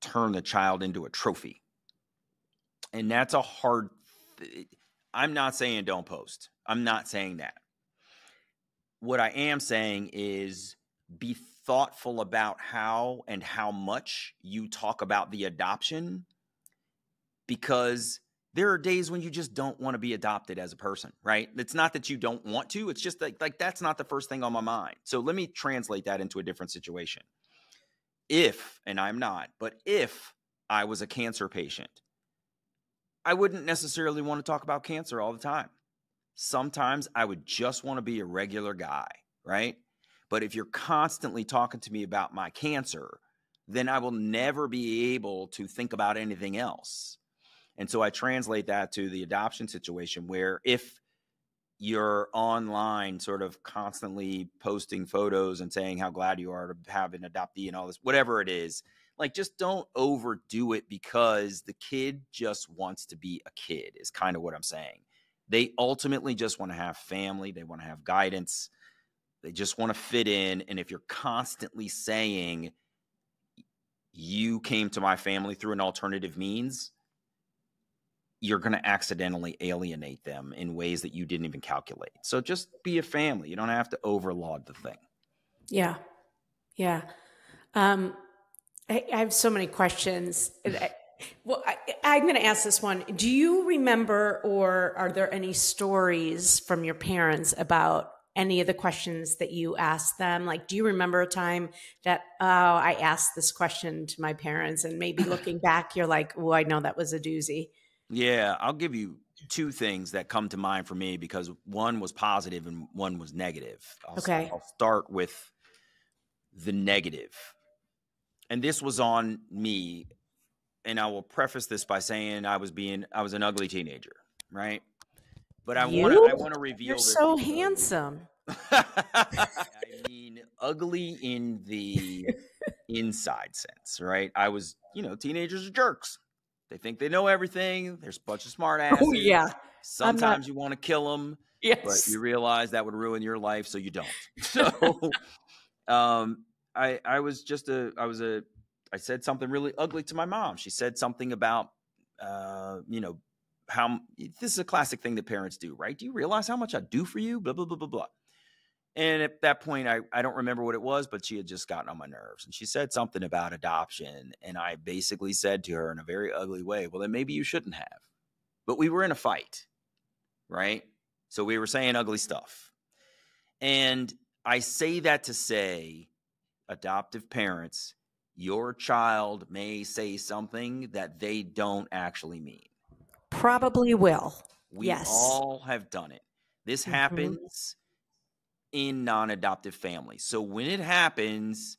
turn the child into a trophy. And that's a hard th- I'm not saying don't post. I'm not saying that. What I am saying is be thoughtful about how and how much you talk about the adoption because there are days when you just don't want to be adopted as a person, right? It's not that you don't want to, it's just like like that's not the first thing on my mind. So let me translate that into a different situation. If, and I'm not, but if I was a cancer patient, I wouldn't necessarily want to talk about cancer all the time. Sometimes I would just want to be a regular guy, right? But if you're constantly talking to me about my cancer, then I will never be able to think about anything else. And so I translate that to the adoption situation where if you're online sort of constantly posting photos and saying how glad you are to have an adoptee and all this, whatever it is, like just don't overdo it because the kid just wants to be a kid, is kind of what I'm saying. They ultimately just want to have family, they want to have guidance, they just want to fit in. And if you're constantly saying, you came to my family through an alternative means, you're going to accidentally alienate them in ways that you didn't even calculate. So just be a family. You don't have to overload the thing. Yeah. Yeah. Um, I, I have so many questions. Hmm. well, I, am going to ask this one. Do you remember, or are there any stories from your parents about any of the questions that you asked them? Like, do you remember a time that, oh, I asked this question to my parents, and maybe looking back, you're like, oh, I know that was a doozy? Yeah, I'll give you two things that come to mind for me because one was positive and one was negative. I'll, okay. I'll start with the negative. And this was on me. And I will preface this by saying I was being I was an ugly teenager, right? But I want to I want to reveal You're so handsome. I mean ugly in the inside sense, right? I was, you know, teenagers are jerks. They think they know everything. There's a bunch of smart asses. Oh yeah. Sometimes not... you want to kill them, yes. but you realize that would ruin your life, so you don't. So, um, I I was just a I was a I said something really ugly to my mom. She said something about uh, you know how this is a classic thing that parents do, right? Do you realize how much I do for you? Blah blah blah blah blah. And at that point, I, I don't remember what it was, but she had just gotten on my nerves. And she said something about adoption. And I basically said to her in a very ugly way, well, then maybe you shouldn't have. But we were in a fight, right? So we were saying ugly stuff. And I say that to say, adoptive parents, your child may say something that they don't actually mean. Probably will. We yes. all have done it. This mm-hmm. happens in non adoptive families. So when it happens,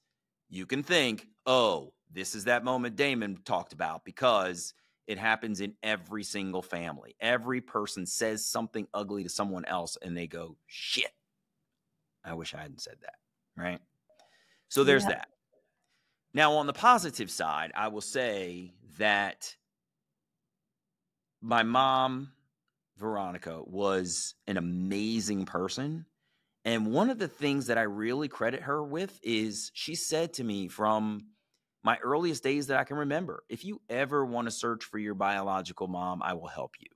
you can think, oh, this is that moment Damon talked about because it happens in every single family. Every person says something ugly to someone else and they go, shit. I wish I hadn't said that. Right. So there's yeah. that. Now, on the positive side, I will say that my mom, Veronica, was an amazing person and one of the things that I really credit her with is she said to me from my earliest days that I can remember if you ever want to search for your biological mom, I will help you.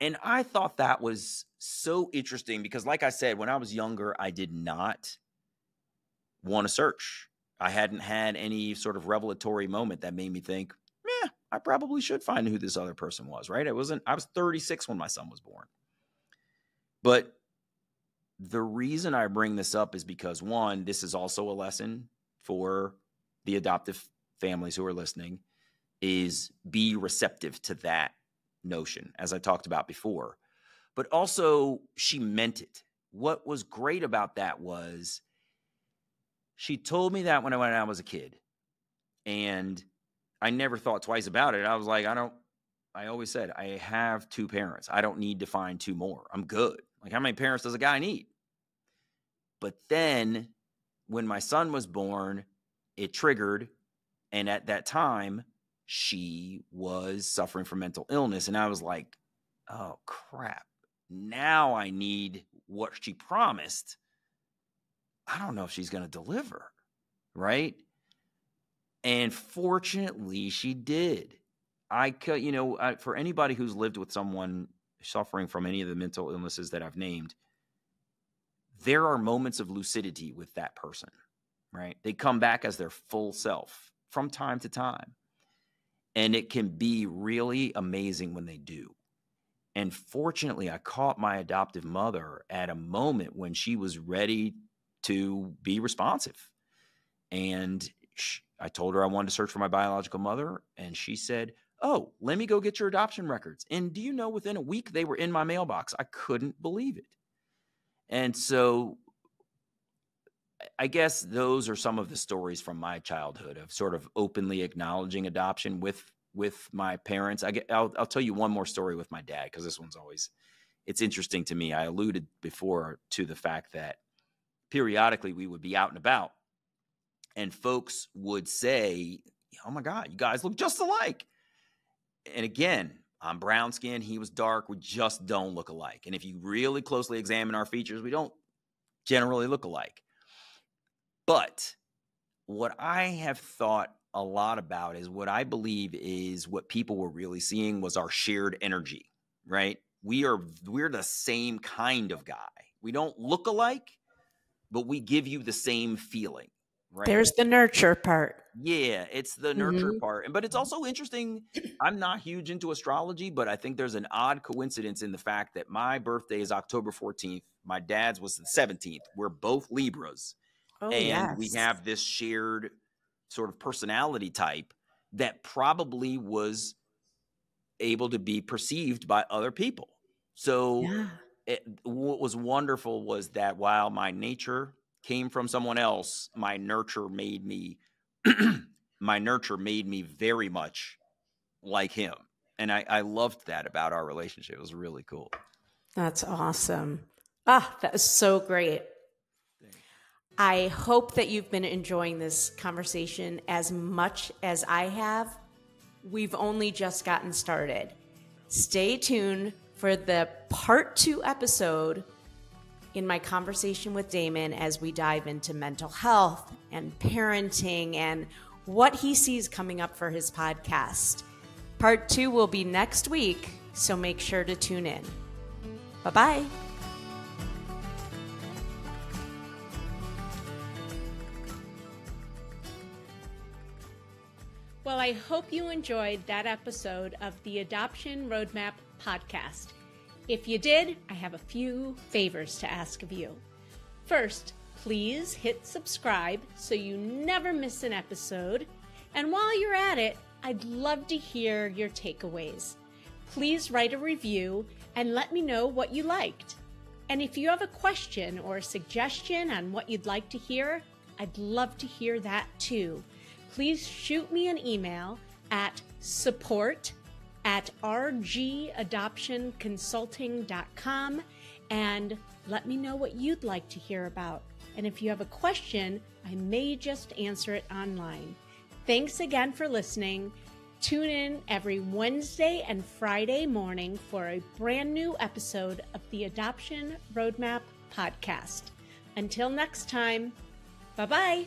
And I thought that was so interesting because, like I said, when I was younger, I did not want to search. I hadn't had any sort of revelatory moment that made me think, yeah, I probably should find who this other person was, right? I wasn't, I was 36 when my son was born. But the reason I bring this up is because one, this is also a lesson for the adoptive families who are listening is be receptive to that notion as I talked about before. But also she meant it. What was great about that was she told me that when I, when I was a kid. And I never thought twice about it. I was like, I don't I always said I have two parents. I don't need to find two more. I'm good. Like how many parents does a guy need? But then when my son was born, it triggered And at that time, she was suffering from mental illness. And I was like, oh, crap. Now I need what she promised. I don't know if she's going to deliver. Right. And fortunately, she did. I could, you know, I, for anybody who's lived with someone suffering from any of the mental illnesses that I've named, there are moments of lucidity with that person, right? They come back as their full self from time to time. And it can be really amazing when they do. And fortunately, I caught my adoptive mother at a moment when she was ready to be responsive. And she, I told her I wanted to search for my biological mother. And she said, Oh, let me go get your adoption records. And do you know, within a week, they were in my mailbox. I couldn't believe it. And so I guess those are some of the stories from my childhood of sort of openly acknowledging adoption with with my parents. I get, I'll, I'll tell you one more story with my dad because this one's always it's interesting to me. I alluded before to the fact that periodically we would be out and about, and folks would say, "Oh my God, you guys look just alike." And again, I'm brown skinned, he was dark. We just don't look alike. And if you really closely examine our features, we don't generally look alike. But what I have thought a lot about is what I believe is what people were really seeing was our shared energy, right? We are we're the same kind of guy. We don't look alike, but we give you the same feeling, right? There's the nurture part. Yeah, it's the nurture mm-hmm. part. But it's also interesting. I'm not huge into astrology, but I think there's an odd coincidence in the fact that my birthday is October 14th. My dad's was the 17th. We're both Libras. Oh, and yes. we have this shared sort of personality type that probably was able to be perceived by other people. So yeah. It, what was wonderful was that while my nature came from someone else, my nurture made me my nurture made me very much like him. And I, I loved that about our relationship. It was really cool. That's awesome. Ah, that was so great. I hope that you've been enjoying this conversation as much as I have. We've only just gotten started. Stay tuned for the part two episode in my conversation with Damon as we dive into mental health and parenting and what he sees coming up for his podcast. Part two will be next week, so make sure to tune in. Bye bye. Well, I hope you enjoyed that episode of the Adoption Roadmap podcast. If you did, I have a few favors to ask of you. First, please hit subscribe so you never miss an episode. And while you're at it, I'd love to hear your takeaways. Please write a review and let me know what you liked. And if you have a question or a suggestion on what you'd like to hear, I'd love to hear that too. Please shoot me an email at support at rgadoptionconsulting.com and let me know what you'd like to hear about. And if you have a question, I may just answer it online. Thanks again for listening. Tune in every Wednesday and Friday morning for a brand new episode of the Adoption Roadmap podcast. Until next time, bye bye.